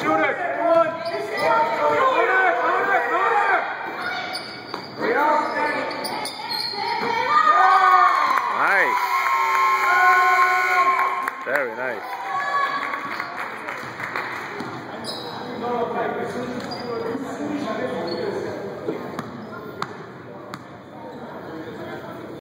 shoot it. Very nice.